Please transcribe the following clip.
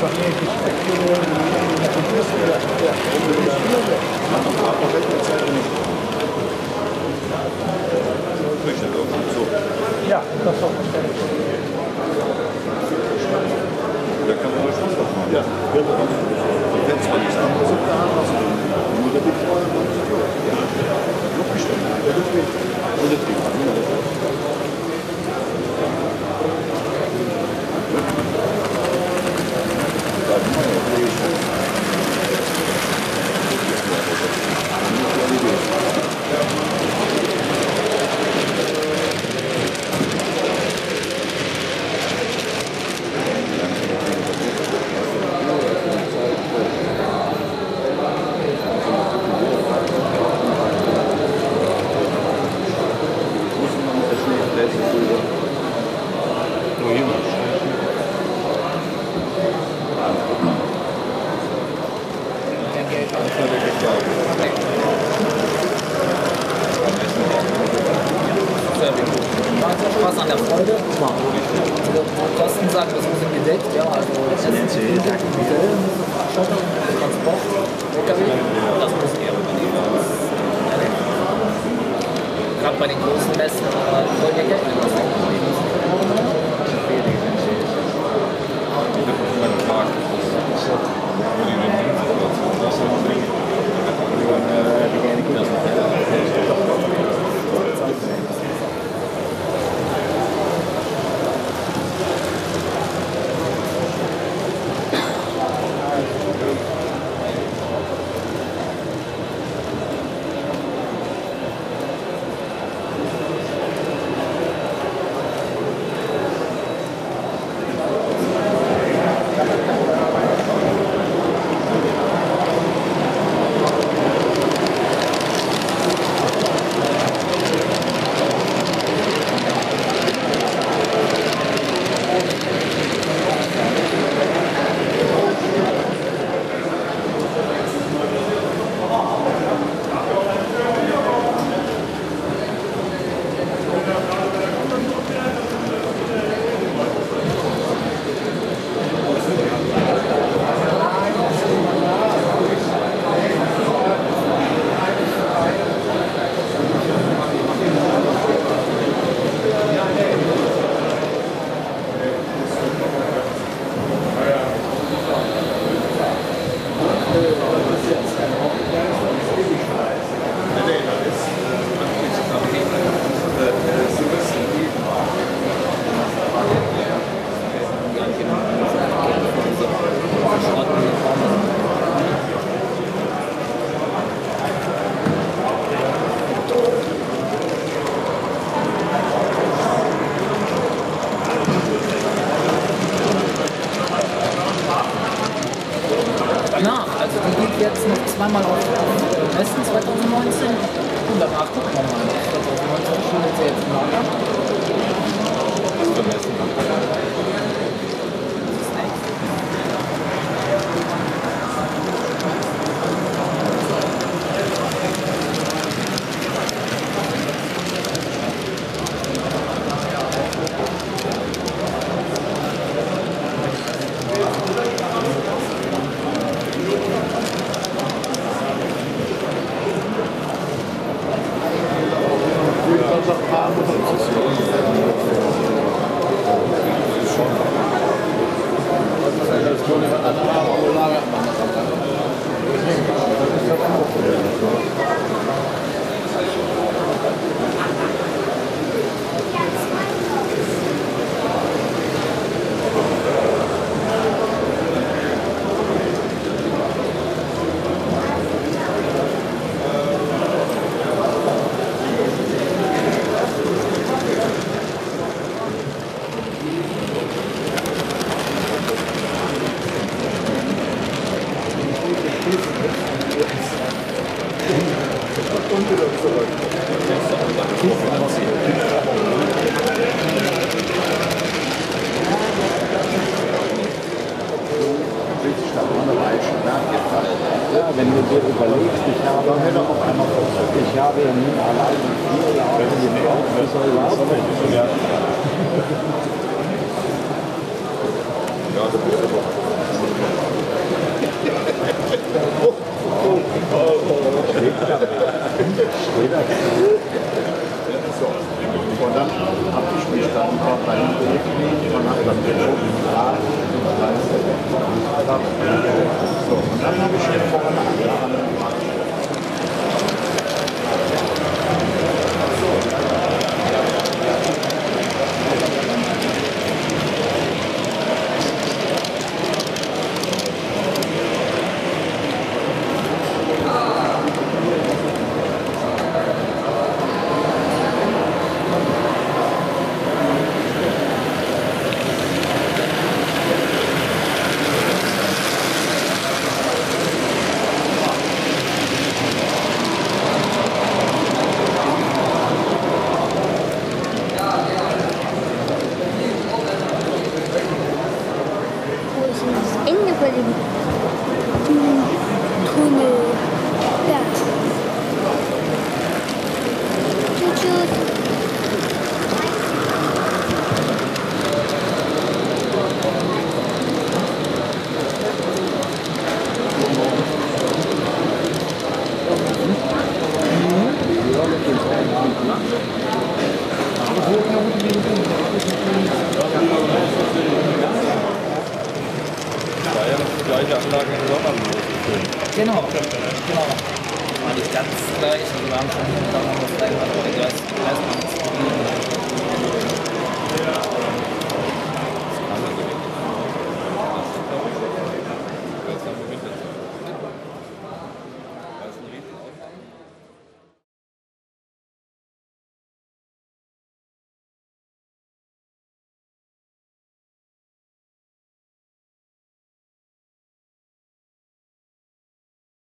Ja, das ist verständlich. Da kann man was machen. Ja, wenn es mal nichts anderes ist, dann hast nur der Betreuer und ja, abgestimmt. Der Betrieb. Und der Betrieb. that money, please. Freude. Also Na, also die geht jetzt noch zweimal auf Messen 2019 und danach gucken wir mal. 2019 schuldet jetzt im Lager. wenn du dir überlegst, ich habe, ich habe ja nie alleine vier Jahre gebraucht, das soll überhaupt nicht. Ja, das ist aber. Oh, oh, oh später. So. Und dann habe ich mich dann auf einen Weg von Amsterdam geschoben. So, und dann habe ich jetzt Köpfe, ne? Genau. War nicht ganz gleich, also wir haben schon hinten noch was gleich, aber die Geist, die Geist, die Geist,